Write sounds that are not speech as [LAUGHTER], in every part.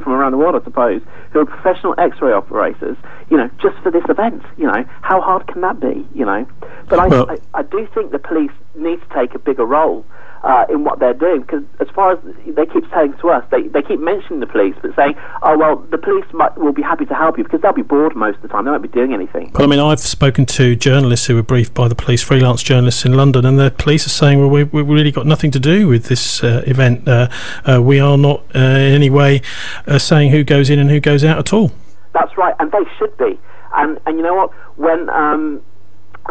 in from around the world, I suppose, who are professional X-ray operators, you know, just for this event. You know, how hard can that be? You know, but I, Well- I, I do think the police need to take a bigger role uh, in what they're doing because as far as they keep saying to us, they, they keep mentioning the police, but saying, oh well, the police might, will be happy to help you because they'll be bored most of the time. They won't be doing anything. Well, I mean, I've spoken to journalists who were briefed by the police, freelance journalists in London, and the police are saying, well, we, we've really got nothing to do with this uh, event. Uh, uh, we are not uh, in any way uh, saying who goes in and who goes out at all. That's right, and they should be. And and you know what? When um,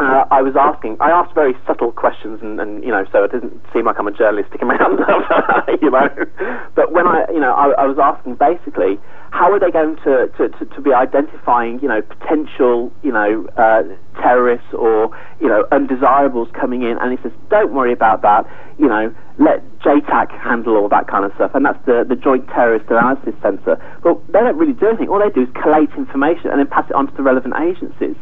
uh, I was asking, I asked very subtle questions, and, and you know, so it doesn't seem like I'm a journalist sticking my [LAUGHS] hand up, [LAUGHS] you know. But when I, you know, I, I was asking basically, how are they going to, to, to, to be identifying, you know, potential, you know, uh, terrorists or you know, undesirables coming in? And he says, don't worry about that. You know, let JTAC handle all that kind of stuff, and that's the the Joint Terrorist Analysis Centre. But they don't really do anything. All they do is collate information and then pass it on to the relevant agencies.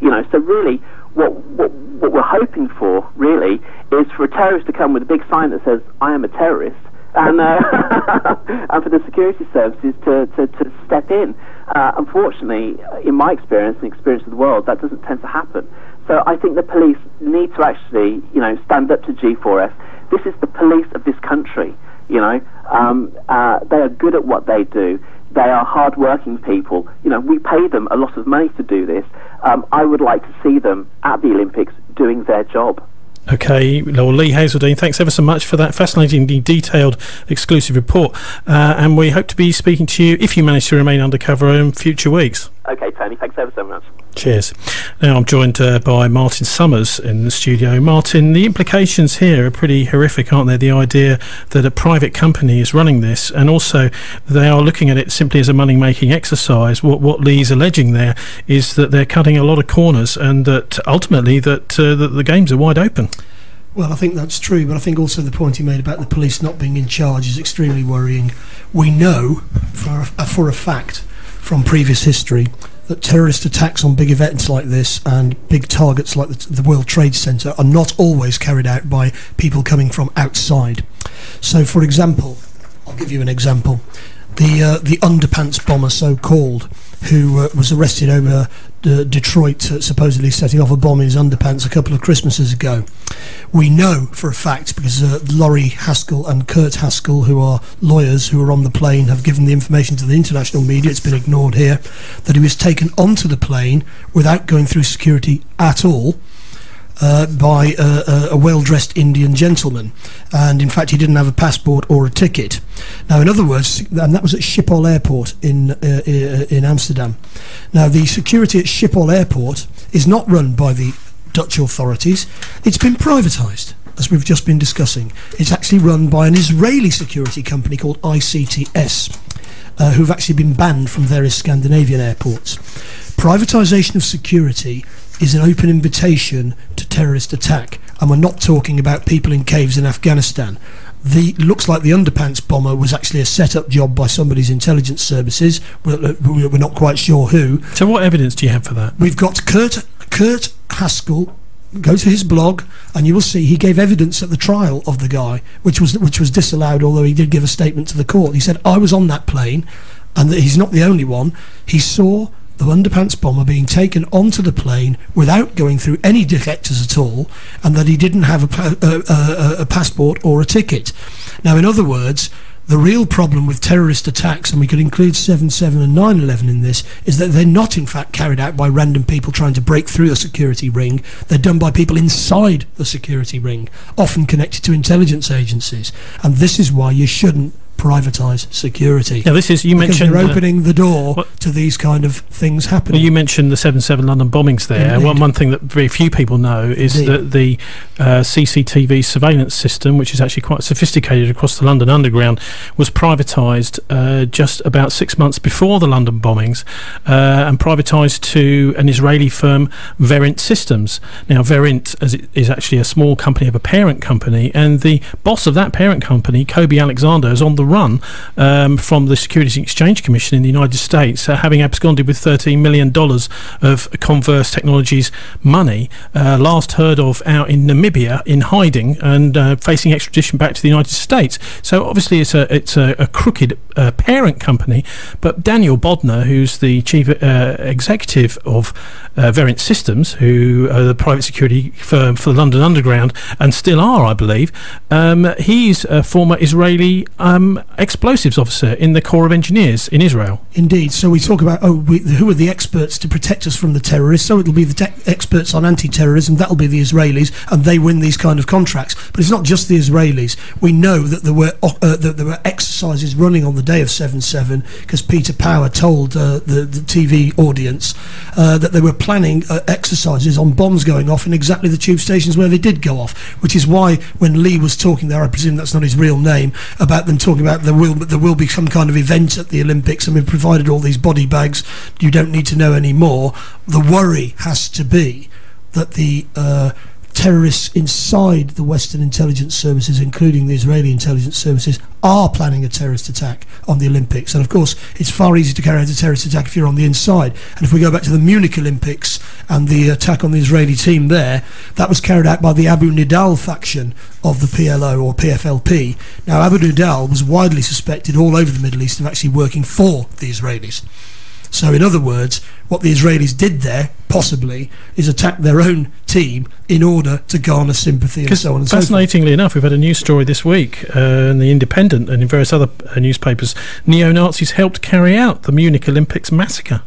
You know, so really, what, what, what we're hoping for, really, is for a terrorist to come with a big sign that says, I am a terrorist, and, uh, [LAUGHS] and for the security services to, to, to step in. Uh, unfortunately, in my experience and experience of the world, that doesn't tend to happen. So I think the police need to actually, you know, stand up to G4S. This is the police of this country. You know, um, uh, they are good at what they do. They are hard-working people. You know, we pay them a lot of money to do this. Um, I would like to see them at the Olympics doing their job. Okay, well, Lee Hazeldine, thanks ever so much for that fascinatingly detailed exclusive report. Uh, and we hope to be speaking to you, if you manage to remain undercover, in future weeks. Okay, Tony, thanks ever so much. Cheers. Now I'm joined uh, by Martin Summers in the studio. Martin, the implications here are pretty horrific, aren't they? The idea that a private company is running this, and also they are looking at it simply as a money-making exercise. What what Lee's alleging there is that they're cutting a lot of corners, and that ultimately that uh, that the games are wide open. Well, I think that's true, but I think also the point he made about the police not being in charge is extremely worrying. We know for a, for a fact from previous history that terrorist attacks on big events like this and big targets like the, the World Trade Center are not always carried out by people coming from outside. So, for example, I'll give you an example. The uh, the underpants bomber, so called, who uh, was arrested over uh, Detroit, uh, supposedly setting off a bomb in his underpants a couple of Christmases ago. We know for a fact because uh, Lori Haskell and Kurt Haskell, who are lawyers who were on the plane, have given the information to the international media. It's been ignored here that he was taken onto the plane without going through security at all uh, by a, a, a well-dressed Indian gentleman, and in fact he didn't have a passport or a ticket. Now, in other words, and that was at Schiphol Airport in uh, uh, in Amsterdam. Now, the security at Schiphol Airport is not run by the Dutch authorities; it's been privatised. As we've just been discussing, it's actually run by an Israeli security company called ICTS, uh, who've actually been banned from various Scandinavian airports. Privatisation of security is an open invitation terrorist attack, and we're not talking about people in caves in Afghanistan. The looks like the underpants bomber was actually a set-up job by somebody's intelligence services. We're, we're not quite sure who. So, what evidence do you have for that? We've got Kurt Kurt Haskell. Go to his blog, and you will see he gave evidence at the trial of the guy, which was which was disallowed. Although he did give a statement to the court. He said, "I was on that plane, and that he's not the only one. He saw the underpants bomber being taken onto the plane without going through any detectors at all, and that he didn't have a, a, a, uh, uh, uh, a passport or a ticket. Now, in other words, the real problem with terrorist attacks, and we could include 7 7 and 9 11 in this, is that they're not, in fact, carried out by random people trying to break through a security ring. They're done by people inside the security ring, often connected to intelligence agencies. And this is why you shouldn't privatise security. Now, this is you because mentioned. you're uh, opening the door what- to these kind of things happening. Well, you mentioned the 7 7 London bombings there. Indeed. One, one thing that very few people know is Indeed. that the uh, CCTV surveillance system, which is actually quite sophisticated across the London Underground, was privatised uh, just about six months before the London bombings uh, and privatised to an Israeli firm, Verint Systems. Now, Verint as it is actually a small company of a parent company, and the boss of that parent company, Kobi Alexander, is on the run um, from the Securities and Exchange Commission in the United States, uh, having absconded with $13 million of Comverse Technologies money, uh, last heard of out in Namibia in hiding and uh, facing extradition back to the United States. So obviously it's a it's a, a crooked uh, parent company. But Daniel Bodner, who's the chief uh, executive of uh, Verint Systems, who are the private security firm for the London Underground and still are, I believe, um, he's a former Israeli um, explosives officer in the Corps of Engineers in Israel. Indeed. So we talk about oh, we, who are the experts to protect us from the terrorists? So it'll be the te- experts on anti-terrorism. That'll be the Israelis, and they win these kind of contracts. But it's not just the Israelis. We know that there were uh, that there were exercises running on the day of 7/7 because Peter Power told uh, the, the TV audience uh, that they were planning uh, exercises on bombs going off in exactly the tube stations where they did go off. Which is why when Lee was talking there, I presume that's not his real name, about them talking about there will there will be some kind of event at the Olympics, and we've provided all these body bags. You don't need to know any more. The worry has to be that the uh, terrorists inside the Western intelligence services, including the Israeli intelligence services, are planning a terrorist attack on the Olympics. And of course, it's far easier to carry out a terrorist attack if you're on the inside. And if we go back to the Munich Olympics and the attack on the Israeli team there, that was carried out by the Abu Nidal faction of the PLO or PFLP. Now, Abu Nidal was widely suspected all over the Middle East of actually working for the Israelis. So, in other words, what the Israelis did there, possibly, is attack their own team in order to garner sympathy and so on and so forth. Fascinatingly enough, we've had a news story this week uh, in The Independent and in various other uh, newspapers. Neo Nazis helped carry out the Munich Olympics massacre.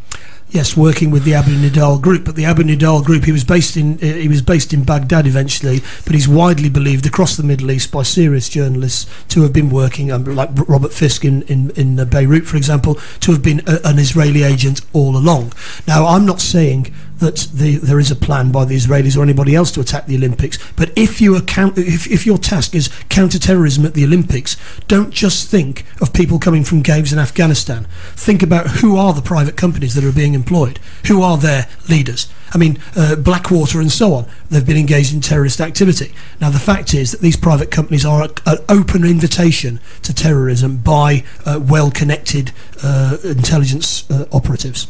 Yes, working with the Abu Nidal group, but the Abu Nidal group he was based in uh, he was based in Baghdad eventually, but he's widely believed across the Middle East by serious journalists to have been working, um, like Robert Fisk in in, in uh, Beirut, for example, to have been a, an Israeli agent all along. Now, I'm not saying that the, there is a plan by the Israelis or anybody else to attack the Olympics. But if you account, if, if your task is counter-terrorism at the Olympics, don't just think of people coming from caves in Afghanistan. Think about who are the private companies that are being employed, who are their leaders. I mean, uh, Blackwater and so on, they've been engaged in terrorist activity. Now, the fact is that these private companies are an open invitation to terrorism by uh, well connected uh, intelligence uh, operatives.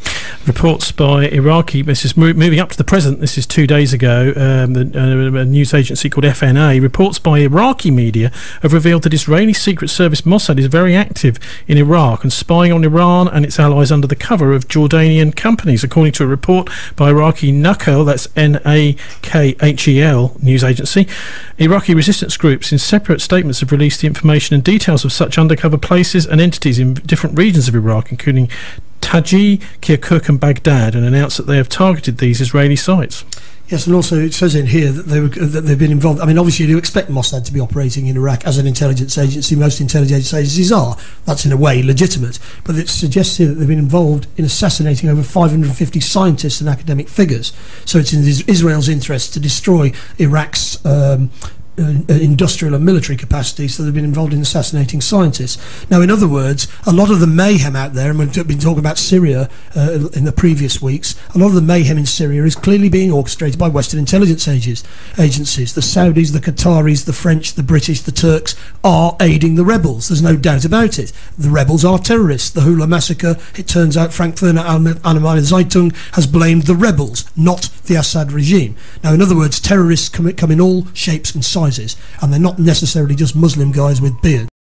Reports by Iraqi, this is moving up to the present, this is two days ago, um, the, uh, a news agency called FNA. Reports by Iraqi media have revealed that Israeli Secret Service Mossad is very active in Iraq and spying on Iran and its allies under the cover of Jordanian companies, according to a report by Iraqi Nakhel, that's N A K H E L news agency. Iraqi resistance groups, in separate statements, have released the information and details of such undercover places and entities in different regions of Iraq, including Taji, Kirkuk, and Baghdad, and announced that they have targeted these Israeli sites. Yes, and also it says in here that they were, that they've been involved. I mean, obviously, you expect Mossad to be operating in Iraq as an intelligence agency. Most intelligence agencies are. That's in a way legitimate, but it suggests here that they've been involved in assassinating over 550 scientists and academic figures. So it's in Israel's interest to destroy Iraq's um, industrial and military capacities so they've been involved in assassinating scientists. Now, in other words, a lot of the mayhem out there, and we've been talking about Syria uh, in the previous weeks, a lot of the mayhem in Syria is clearly being orchestrated by Western intelligence agencies. The Saudis, the Qataris, the French, the British, the Turks are aiding the rebels. There's no doubt about it. The rebels are terrorists. The Hula massacre, it turns out, Frankfurter Allgemeine Zeitung has blamed the rebels, not the Assad regime. Now, in other words, terrorists come, come in all shapes and sizes, and they're not necessarily just Muslim guys with beards.